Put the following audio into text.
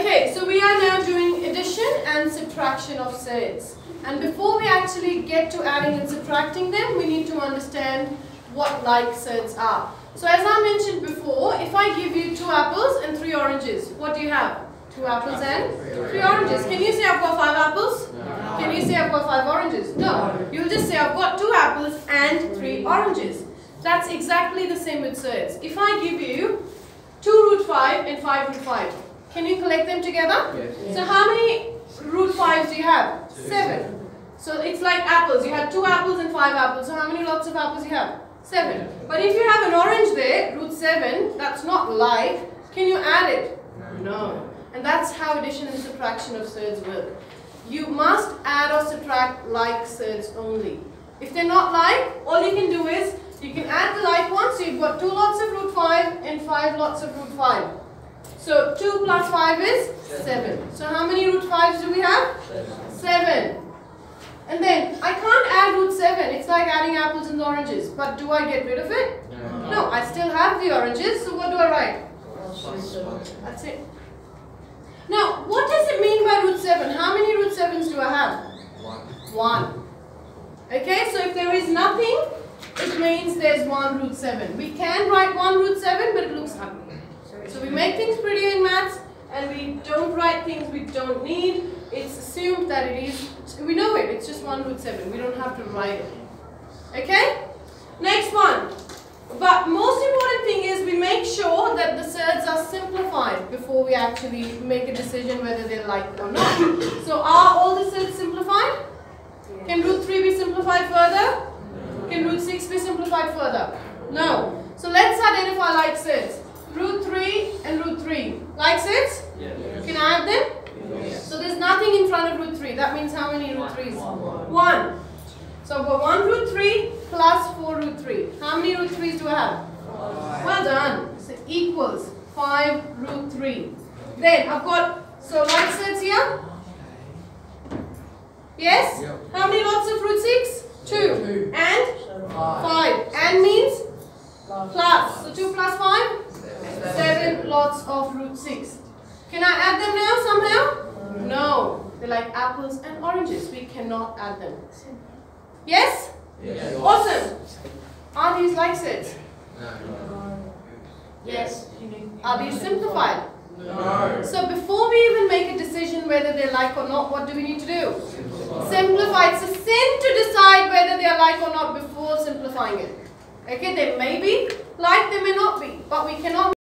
Okay, so we are now doing addition and subtraction of surds. And before we actually get to adding and subtracting them, we need to understand what like surds are. So as I mentioned before, if I give you two apples and three oranges, what do you have? Two apples and three oranges. Can you say I've got five apples? No. Can you say I've got five oranges? No. You'll just say I've got two apples and three oranges. That's exactly the same with surds. If I give you 2 root 5 and 5 root 5, can you collect them together? Yes. So how many root 5s do you have? 7. So it's like apples. You have 2 apples and 5 apples. So how many lots of apples you have? 7. But if you have an orange there, root 7, that's not like, can you add it? No. And that's how addition and subtraction of surds work. You must add or subtract like surds only. If they're not like, all you can do is, you can add the like ones, so you've got 2 lots of root 5 and 5 lots of root 5. So 2 plus 5 is 7. So how many root 5s do we have? 7. And then, I can't add root 7, it's like adding apples and oranges. But do I get rid of it? No, I still have the oranges, so what do I write? That's it. Now, what does it mean by root 7? How many root 7s do I have? One. 1. Okay, so if there is nothing, it means there's 1 root 7. We can write 1 root 7, but it looks ugly. So we make things pretty in maths, and we don't write things we don't need. It's assumed that it is, we know it, it's just 1 root 7. We don't have to write it. Okay? Next one. But most important thing is we make sure that the surds are simplified before we actually make a decision whether they like or not. So are all the surds simplified? Can root 3 be simplified further? Can root 6 be simplified further? No. So let's identify like surds. Root 3 and root 3. Like surds? Yes. Can I add them? Yes. In front of root 3. That means how many root 3s? 1. So I've got 1 root 3 plus 4 root 3. How many root 3s do I have? Well done. So equals 5 root 3. Then I've got, so like surds here? Yes? Yep. How many lots of root 6? 2. Two. And? Five. 5. And means? Plus. So 2 plus 5? 7 lots of root 6. Can I add them now somehow? No. They're like apples and oranges. We cannot add them. Yes? Yes. Awesome. Are likes it. No. Yes. Are we simplified? No. So before we even make a decision whether they like or not, what do we need to do? Simplify. It's a sin to decide whether they are like or not before simplifying it. Okay, they may be like, they may not be, but we cannot